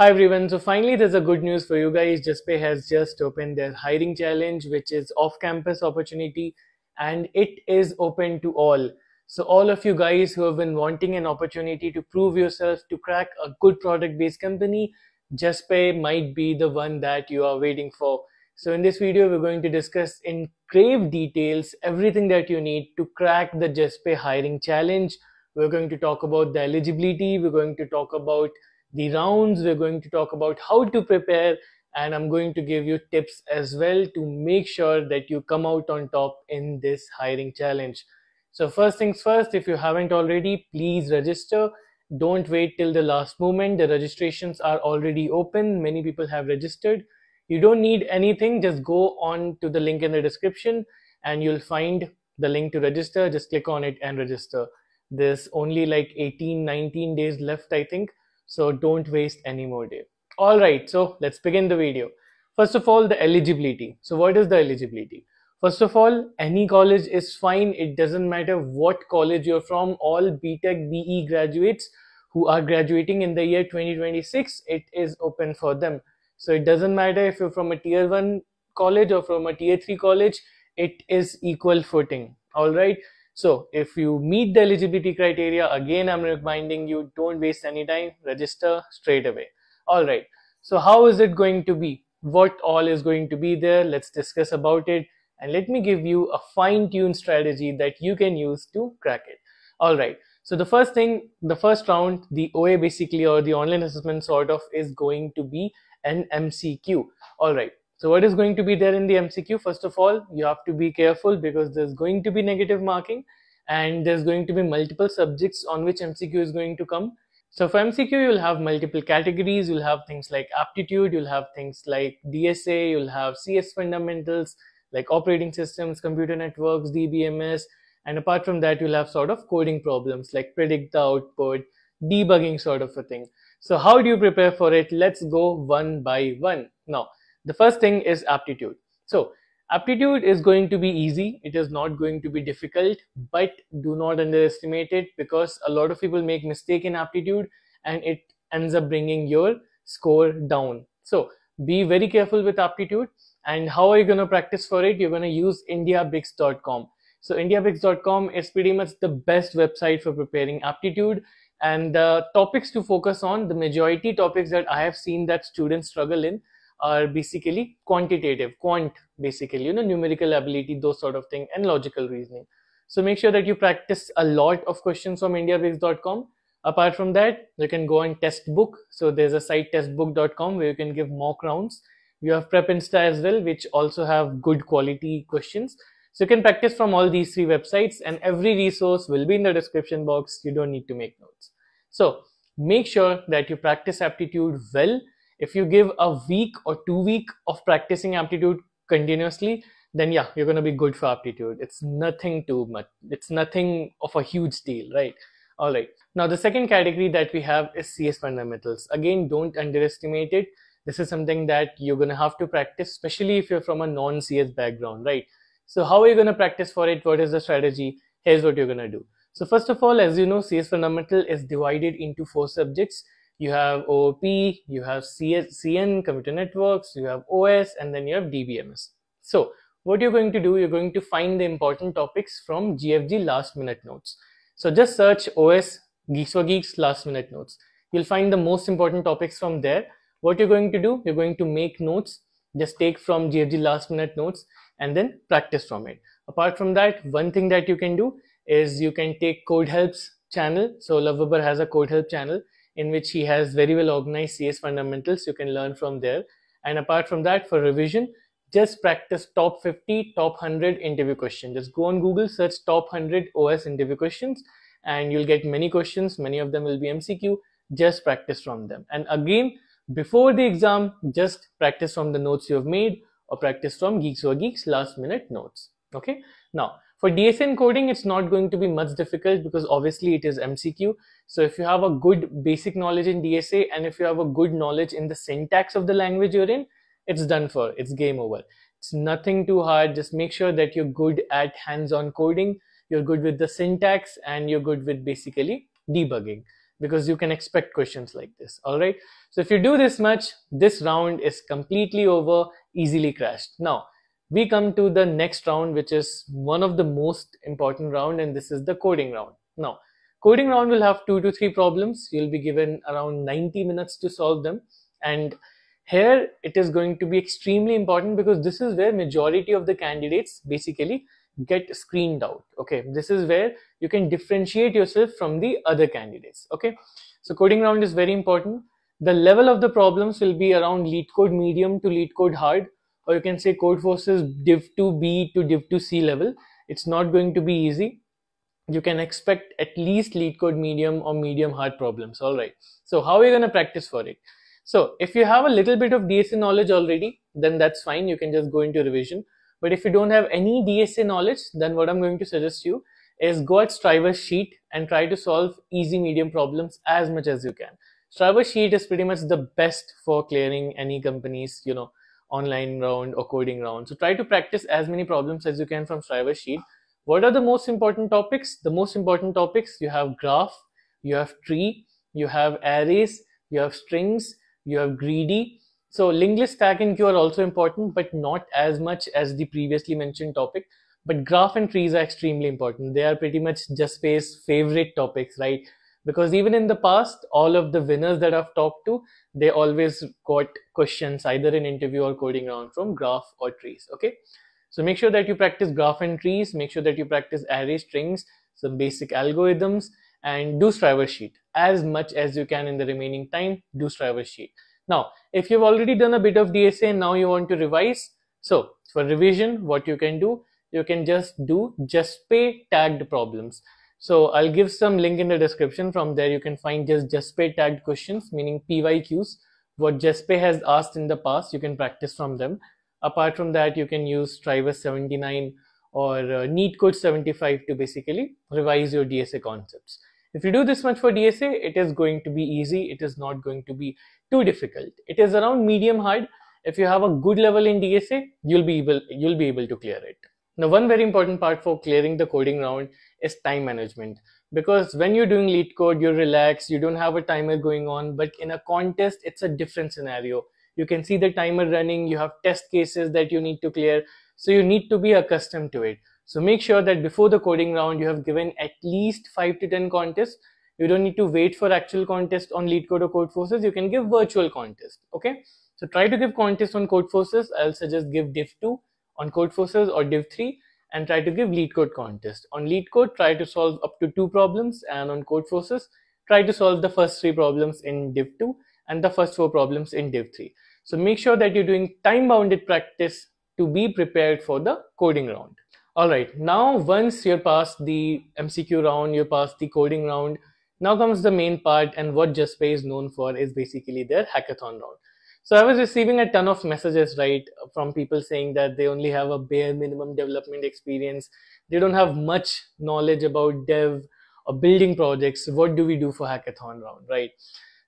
Hi everyone, so finally there's a good news for you guys. Juspay has just opened their hiring challenge, which is off-campus opportunity and it is open to all. So all of you guys who have been wanting an opportunity to prove yourself to crack a good product-based company, Juspay might be the one that you are waiting for. So in this video, we're going to discuss in grave details everything that you need to crack the Juspay hiring challenge. We're going to talk about the eligibility. We're going to talk about the rounds. We're going to talk about how to prepare and I'm going to give you tips as well to make sure that you come out on top in this hiring challenge. So first things first, if you haven't already, please register. Don't wait till the last moment. The registrations are already open. Many people have registered. You don't need anything. Just go on to the link in the description and you'll find the link to register. Just click on it and register. There's only like 18, 19 days left, I think. So don't waste any more day. All right, so let's begin the video. First of all, the eligibility. So what is the eligibility? First of all, any college is fine. It doesn't matter what college you're from. All BTech BE graduates who are graduating in the year 2026, it is open for them. So it doesn't matter if you're from a tier 1 college or from a tier 3 college, it is equal footing. All right. So if you meet the eligibility criteria, again, I'm reminding you, don't waste any time, register straight away. All right. So how is it going to be? What all is going to be there? Let's discuss about it. And let me give you a fine-tuned strategy that you can use to crack it. All right. So the first thing, the first round, the OA basically, or the online assessment sort of is going to be an MCQ. All right. So what is going to be there in the MCQ? First of all, you have to be careful because there's going to be negative marking and there's going to be multiple subjects on which MCQ is going to come. So for MCQ, you'll have multiple categories. You'll have things like aptitude, you'll have things like DSA, you'll have CS fundamentals like operating systems, computer networks, DBMS, and apart from that, you'll have sort of coding problems like predict the output, debugging sort of a thing. So how do you prepare for it? Let's go one by one. Now, the first thing is aptitude. So aptitude is going to be easy. It is not going to be difficult, but do not underestimate it because a lot of people make mistake in aptitude and it ends up bringing your score down. So be very careful with aptitude and how are you going to practice for it? You're going to use indiabix.com. So indiabix.com is pretty much the best website for preparing aptitude and the topics to focus on, the majority topics that I have seen that students struggle in are basically quantitative, quant basically, you know, numerical ability, those sort of thing, and logical reasoning. So make sure that you practice a lot of questions from indiabix.com. Apart from that, you can go on testbook. So there's a site testbook.com where you can give mock rounds. You have Prep Insta as well, which also have good quality questions. So you can practice from all these three websites and every resource will be in the description box. You don't need to make notes. So make sure that you practice aptitude well if you give a week or two week of practicing aptitude continuously then yeah you're going to be good for aptitude. It's nothing too much. It's nothing of a huge deal right? All right. Now the second category that we have is cs fundamentals. Again don't underestimate it. This is something that you're going to have to practice especially if you're from a non cs background right? So how are you going to practice for it? What is the strategy? Here's what you're going to do. So first of all as you know cs fundamental is divided into four subjects you have OOP, you have CS, CN, computer networks, you have OS, and then you have DBMS. So what you're going to do, you're going to find the important topics from GFG last minute notes. So just search OS Geeks for Geeks last minute notes. You'll find the most important topics from there. What you're going to do, you're going to make notes, just take from GFG last minute notes and then practice from it. Apart from that, one thing that you can do is you can take CodeHelp's channel. So Love Babbar has a CodeHelp channel in which he has very well organized CS fundamentals. You can learn from there. And apart from that, for revision, just practice top 50, top 100 interview questions. Just go on Google, search top 100 OS interview questions, and you'll get many questions. Many of them will be MCQ. Just practice from them. And again, before the exam, just practice from the notes you have made or practice from Geeks for Geeks last minute notes. Okay. Now, for DSA coding, it's not going to be much difficult because obviously it is MCQ. So if you have a good basic knowledge in DSA and if you have a good knowledge in the syntax of the language you're in, it's done for. It's game over. It's nothing too hard. Just make sure that you're good at hands-on coding. You're good with the syntax and you're good with basically debugging. because you can expect questions like this. All right. So if you do this much, this round is completely over, easily crashed. Now we come to the next round, which is one of the most important round, and this is the coding round. Now, coding round will have two to three problems. You'll be given around 90 minutes to solve them. And here it is going to be extremely important because this is where majority of the candidates basically get screened out. Okay, this is where you can differentiate yourself from the other candidates. Okay, so coding round is very important. The level of the problems will be around LeetCode medium to LeetCode hard or you can say Codeforces div 2b to div 2c level it's not going to be easy. You can expect at least LeetCode medium or medium hard problems all right. So how are you going to practice for it? So if you have a little bit of dsa knowledge already then that's fine you can just go into revision. But if you don't have any dsa knowledge then what i'm going to suggest you is go at Striver's sheet and try to solve easy medium problems as much as you can. Striver's sheet is pretty much the best for clearing any company's you know online round or coding round. So try to practice as many problems as you can from Striver sheet. What are the most important topics? The most important topics you have graph, you have tree, you have arrays, you have strings, you have greedy. So linked list stack and queue are also important, but not as much as the previously mentioned topic. But graph and trees are extremely important. They are pretty much Juspay's favorite topics, right? Because even in the past all of the winners that i've talked to they always got questions either in interview or coding round from graph or trees okay? So make sure that you practice graph and trees. Make sure that you practice array strings some basic algorithms and do Striver sheet as much as you can in the remaining time. Do Striver sheet. Now if you've already done a bit of dsa and now you want to revise so for revision what you can do you can just do Juspay tagged problems so I'll give some link in the description. From there, you can find just Juspay tagged questions, meaning PYQs. What Juspay has asked in the past, you can practice from them. Apart from that, you can use Striver 79 or uh, NeetCode 75 to basically revise your DSA concepts. If you do this much for DSA, it is going to be easy. It is not going to be too difficult. It is around medium hard. If you have a good level in DSA, you'll be able you'll be able to clear it. Now, one very important part for clearing the coding round is time management. Because when you're doing LeetCode you relax you don't have a timer going on but in a contest it's a different scenario. You can see the timer running you have test cases that you need to clear so you need to be accustomed to it. So make sure that before the coding round you have given at least 5 to 10 contests. You don't need to wait for actual contest on LeetCode or Codeforces you can give virtual contest okay? So try to give contest on Codeforces i'll suggest give div 2 on Codeforces or div 3 and try to give LeetCode contest. On LeetCode, try to solve up to two problems, and on Codeforces, try to solve the first three problems in Div 2 and the first four problems in Div 3. So make sure that you're doing time-bounded practice to be prepared for the coding round. All right, now once you're past the MCQ round, you're past the coding round, now comes the main part and what Juspay is known for is basically their hackathon round. So I was receiving a ton of messages, right, from people saying that they only have a bare minimum development experience. They don't have much knowledge about dev or building projects. What do we do for hackathon round, right?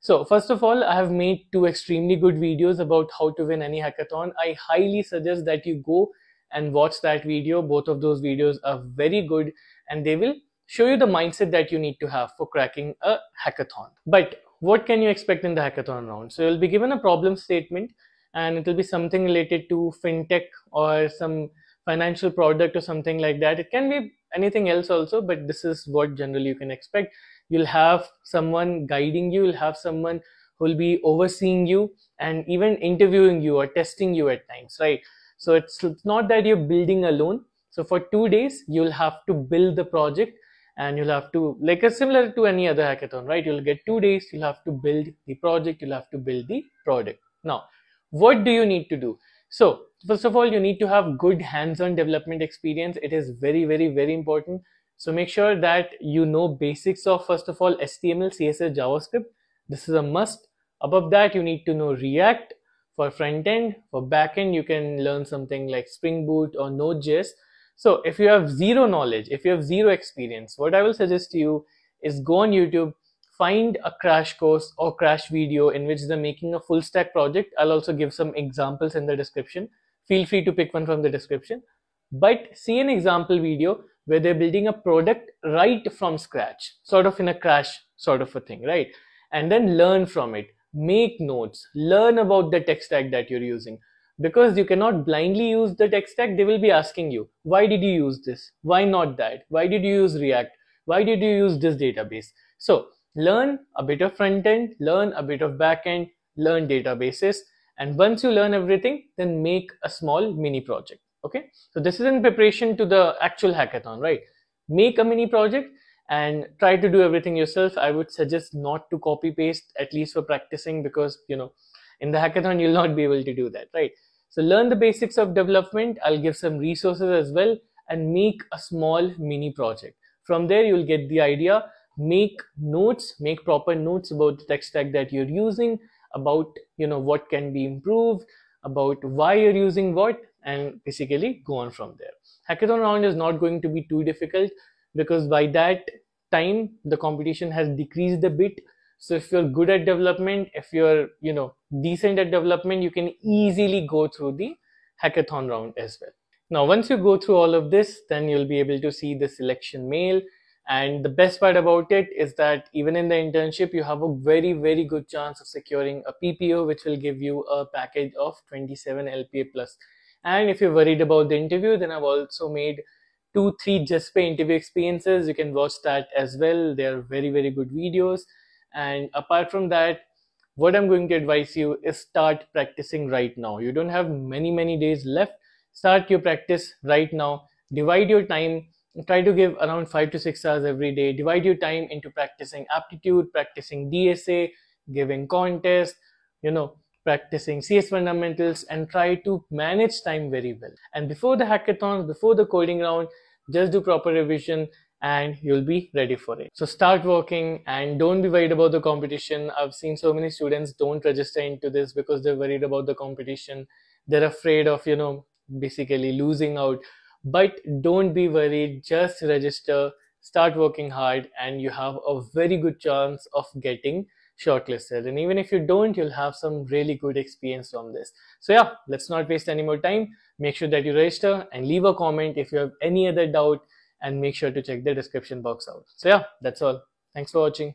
So first of all, I have made two extremely good videos about how to win any hackathon. I highly suggest that you go and watch that video. Both of those videos are very good and they will show you the mindset that you need to have for cracking a hackathon. But what can you expect in the hackathon round? So you'll be given a problem statement and it will be something related to fintech or some financial product or something like that. It can be anything else also, but this is what generally you can expect. You'll have someone guiding you, you'll have someone who will be overseeing you and even interviewing you or testing you at times, right? So it's, it's not that you're building alone. So for two days, you'll have to build the project and you'll have to like a similar to any other hackathon right? You'll get two days you'll have to build the project you'll have to build the product. Now what do you need to do? So first of all you need to have good hands-on development experience. It is very very very important. So make sure that you know basics of first of all html css javascript. This is a must. Above that you need to know react. For front end for back end you can learn something like spring boot or node.js so if you have zero knowledge, if you have zero experience, what I will suggest to you is go on YouTube, find a crash course or crash video in which they're making a full stack project. I'll also give some examples in the description. Feel free to pick one from the description. But see an example video where they're building a product right from scratch, sort of in a crash sort of a thing, right? And then learn from it. Make notes. Learn about the tech stack that you're using. Because you cannot blindly use the tech stack, they will be asking you, why did you use this? Why not that? Why did you use React? Why did you use this database? So learn a bit of front end, learn a bit of back end, learn databases. And once you learn everything, then make a small mini project. Okay. So this is in preparation to the actual hackathon, right? Make a mini project and try to do everything yourself. I would suggest not to copy paste, at least for practicing, because, you know, in the hackathon, you'll not be able to do that, right? So learn the basics of development. I'll give some resources as well and make a small mini project. From there, you'll get the idea make notes make proper notes about the tech stack that you're using about you know what can be improved about why you're using what and basically go on from there hackathon round is not going to be too difficult because by that time the competition has decreased a bit so if you're good at development if you're you know decent at development you can easily go through the hackathon round as well now once you go through all of this then you'll be able to see the selection mail and the best part about it is that even in the internship, you have a very, very good chance of securing a PPO, which will give you a package of 27 LPA plus. And if you're worried about the interview, then I've also made two, three Juspay interview experiences. You can watch that as well. They are very, very good videos. And apart from that, what I'm going to advise you is start practicing right now. You don't have many, many days left. Start your practice right now. Divide your time try to give around five to six hours every day divide your time into practicing aptitude practicing dsa giving contests you know practicing cs fundamentals and try to manage time very well and before the hackathon before the coding round just do proper revision and you'll be ready for it so start working and don't be worried about the competition i've seen so many students don't register into this because they're worried about the competition they're afraid of you know basically losing out but don't be worried, just register, start working hard, and you have a very good chance of getting shortlisted. And even if you don't, you'll have some really good experience from this. So, yeah, let's not waste any more time. Make sure that you register and leave a comment if you have any other doubt, and make sure to check the description box out. So, yeah, that's all. Thanks for watching.